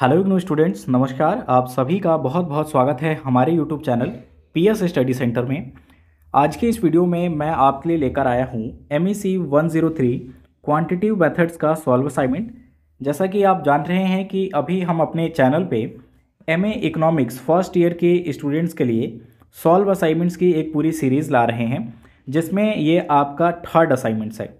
Hello IGNOU students, नमस्कार। आप सभी का बहुत बहुत स्वागत है हमारे YouTube channel P S study centre में। आज के इस वीडियो में मैं आपके लिए लेकर आया हूँ M E C one zero three quantitative methods का सॉल्व असाइनमेंट जैसा कि आप जान रहे हैं कि अभी हम अपने चैनल पे M A economics first year के स्टूडेंट्स के लिए सॉल्व असाइनमेंट्स की एक पूरी सीरीज़ ला रहे हैं, जिसमें ये आपका थर्ड असाइनमेंट्स है।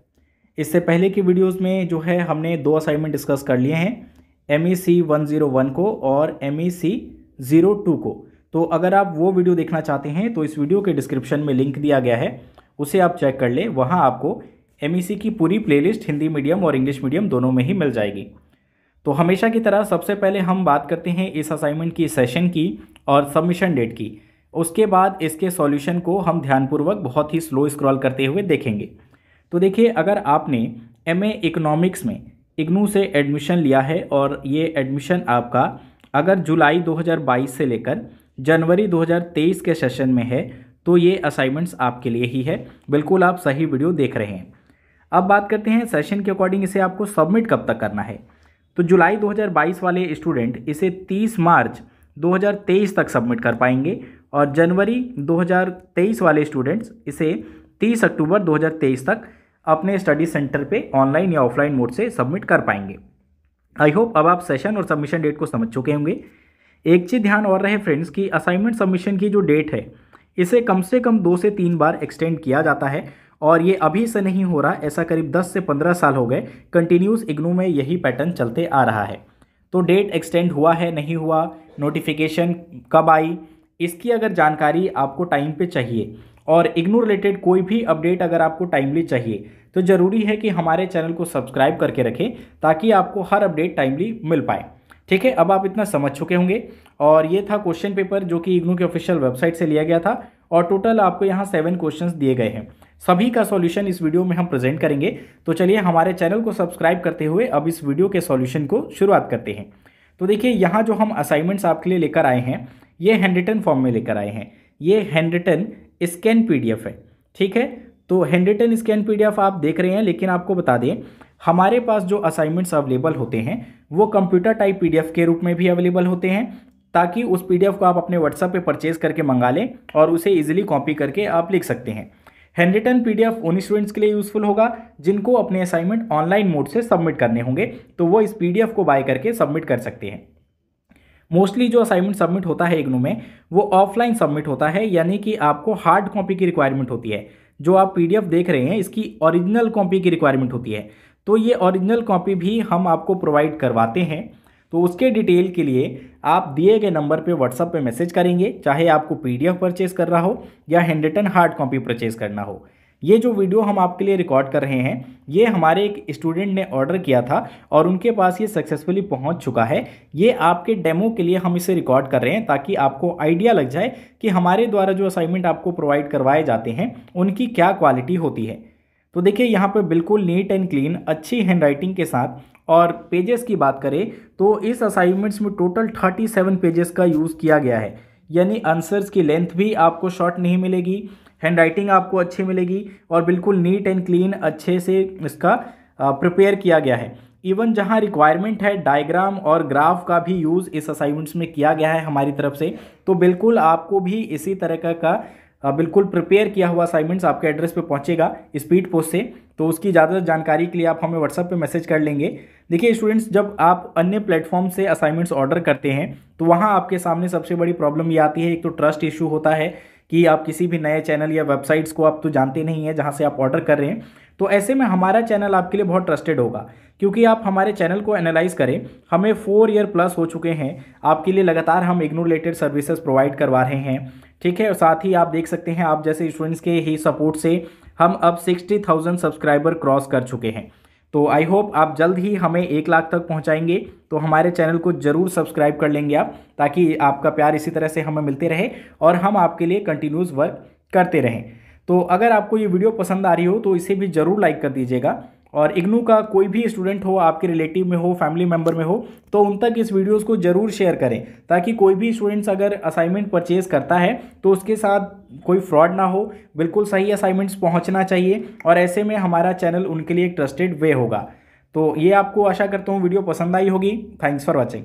इससे पहले की वीडियोज़ में जो है हमने दो असाइनमेंट डिस्कस कर लिए हैं। M E C one zero one को और M E C zero two को। तो अगर आप वो वीडियो देखना चाहते हैं तो इस वीडियो के डिस्क्रिप्शन में लिंक दिया गया है। उसे आप चेक कर लें, वहाँ आपको सी की पूरी प्लेलिस्ट हिंदी मीडियम और इंग्लिश मीडियम दोनों में ही मिल जाएगी। तो हमेशा की तरह सबसे पहले हम बात करते हैं इस असाइनमेंट की सेशन की और सबमिशन डेट की। उसके बाद इसके सॉल्यूशन को हम ध्यानपूर्वक बहुत ही स्लो स्क्रॉल करते हुए देखेंगे। तो देखिए, अगर आपने ए इकोनॉमिक्स में इग्नू से एडमिशन लिया है और ये एडमिशन आपका अगर जुलाई 2022 से लेकर जनवरी 2023 के सेशन में है तो ये असाइनमेंट्स आपके लिए ही है। बिल्कुल आप सही वीडियो देख रहे हैं। अब बात करते हैं सेशन के अकॉर्डिंग इसे आपको सबमिट कब तक करना है। तो जुलाई 2022 वाले स्टूडेंट इसे 30 मार्च 2023 तक सबमिट कर पाएँगे और जनवरी 2023 वाले स्टूडेंट्स इसे 30 अक्टूबर 2023 तक अपने स्टडी सेंटर पे ऑनलाइन या ऑफलाइन मोड से सबमिट कर पाएँगे। आई होप अब आप सेशन और सबमिशन डेट को समझ चुके होंगे। एक चीज़ ध्यान और रहे फ्रेंड्स कि असाइनमेंट सबमिशन की जो डेट है, इसे कम से कम दो से तीन बार एक्सटेंड किया जाता है और ये अभी से नहीं हो रहा, ऐसा करीब 10 से 15 साल हो गए कंटिन्यूस इग्नू में यही पैटर्न चलते आ रहा है। तो डेट एक्सटेंड हुआ है, नहीं हुआ नोटिफिकेशन कब आई, इसकी अगर जानकारी आपको टाइम पे चाहिए और इग्नू रिलेटेड कोई भी अपडेट अगर आपको टाइमली चाहिए तो ज़रूरी है कि हमारे चैनल को सब्सक्राइब करके रखें, ताकि आपको हर अपडेट टाइमली मिल पाए। ठीक है, अब आप इतना समझ चुके होंगे। और ये था क्वेश्चन पेपर जो कि इग्नू के ऑफिशियल वेबसाइट से लिया गया था, और टोटल आपको यहाँ सेवन क्वेश्चंस दिए गए हैं। सभी का सॉल्यूशन इस वीडियो में हम प्रेजेंट करेंगे। तो चलिए, हमारे चैनल को सब्सक्राइब करते हुए अब इस वीडियो के सॉल्यूशन को शुरुआत करते हैं। तो देखिए, यहाँ जो हम असाइनमेंट्स आपके लिए लेकर आए हैं, ये हैंड रिटन फॉर्म में लेकर आए हैं। ये हैंड रिटन स्कैन पीडीएफ है, ठीक है? तो हैंड रिटन स्कैन पीडीएफ आप देख रहे हैं, लेकिन आपको बता दें, हमारे पास जो असाइनमेंट्स अवेलेबल होते हैं, वो कंप्यूटर टाइप पीडीएफ के रूप में भी अवेलेबल होते हैं, ताकि उस पीडीएफ को आप अपने व्हाट्सएप पे परचेज करके मंगा लें और उसे इजीली कॉपी करके आप लिख सकते हैं। हैंड रिटन पीडीएफ उन स्टूडेंट्स के लिए यूजफुल होगा, जिनको अपने असाइनमेंट ऑनलाइन मोड से सबमिट करने होंगे तो वो इस पीडीएफ को बाय करके सबमिट कर सकते हैं। मोस्टली जो असाइनमेंट सबमिट होता है इग्नू में, वो ऑफलाइन सबमिट होता है, यानी कि आपको हार्ड कॉपी की रिक्वायरमेंट होती है। जो आप पीडीएफ देख रहे हैं, इसकी ओरिजिनल कॉपी की रिक्वायरमेंट होती है। तो ये ओरिजिनल कॉपी भी हम आपको प्रोवाइड करवाते हैं। तो उसके डिटेल के लिए आप दिए गए नंबर पे व्हाट्सअप पे मैसेज करेंगे, चाहे आपको पीडीएफ परचेज कर रहा हो या handwritten hard copy purchase करना हो। ये जो वीडियो हम आपके लिए रिकॉर्ड कर रहे हैं, ये हमारे एक स्टूडेंट ने ऑर्डर किया था और उनके पास ये सक्सेसफुली पहुँच चुका है। ये आपके डेमो के लिए हम इसे रिकॉर्ड कर रहे हैं ताकि आपको आइडिया लग जाए कि हमारे द्वारा जो असाइनमेंट आपको प्रोवाइड करवाए जाते हैं, उनकी क्या क्वालिटी होती है। तो देखिए, यहाँ पर बिल्कुल नीट एंड क्लीन अच्छी हैंड राइटिंग के साथ और पेजेस की बात करें तो इस असाइनमेंट्स में टोटल थर्टी सेवन पेजेस का यूज़ किया गया है। यानी आंसर्स की लेंथ भी आपको शॉर्ट नहीं मिलेगी हैंड राइटिंग आपको अच्छी मिलेगी और बिल्कुल नीट एंड क्लीन अच्छे से इसका प्रिपेयर किया गया है। इवन जहाँ रिक्वायरमेंट है डायग्राम और ग्राफ का भी यूज़ इस असाइनमेंट्स में किया गया है हमारी तरफ़ से तो बिल्कुल आपको भी इसी तरह का, का बिल्कुल प्रिपेयर किया हुआ असाइनमेंट्स आपके एड्रेस पे पहुंचेगा स्पीड पोस्ट से। तो उसकी ज़्यादा जानकारी के लिए आप हमें व्हाट्सअप पे मैसेज कर लेंगे। देखिए स्टूडेंट्स जब आप अन्य प्लेटफॉर्म से असाइनमेंट्स ऑर्डर करते हैं तो वहाँ आपके सामने सबसे बड़ी प्रॉब्लम ये आती है एक तो ट्रस्ट इशू होता है कि आप किसी भी नए चैनल या वेबसाइट्स को आप तो जानते नहीं हैं जहाँ से आप ऑर्डर कर रहे हैं तो ऐसे में हमारा चैनल आपके लिए बहुत ट्रस्टेड होगा। क्योंकि आप हमारे चैनल को एनालाइज करें, हमें फोर ईयर प्लस हो चुके हैं, आपके लिए लगातार हम इग्नोर रिलेटेड सर्विसेज़ प्रोवाइड करवा रहे हैं, ठीक है? और साथ ही आप देख सकते हैं, आप जैसे स्टूडेंट्स के ही सपोर्ट से हम अब सिक्सटी थाउज़ेंड सब्सक्राइबर क्रॉस कर चुके हैं। तो आई होप आप जल्द ही हमें एक लाख तक पहुंचाएँगे। तो हमारे चैनल को ज़रूर सब्सक्राइब कर लेंगे आप, ताकि आपका प्यार इसी तरह से हमें मिलते रहे और हम आपके लिए कंटिन्यूस वर्क करते रहें। तो अगर आपको ये वीडियो पसंद आ रही हो तो इसे भी ज़रूर लाइक कर दीजिएगा। और इग्नू का कोई भी स्टूडेंट हो, आपके रिलेटिव में हो फैमिली मेंबर में हो तो उन तक इस वीडियोस को ज़रूर शेयर करें, ताकि कोई भी स्टूडेंट्स अगर असाइनमेंट परचेज करता है तो उसके साथ कोई फ्रॉड ना हो। बिल्कुल सही असाइनमेंट्स पहुँचना चाहिए और ऐसे में हमारा चैनल उनके लिए एक ट्रस्टेड वे होगा। तो ये आपको आशा करता हूँ वीडियो पसंद आई होगी। Thanks for watching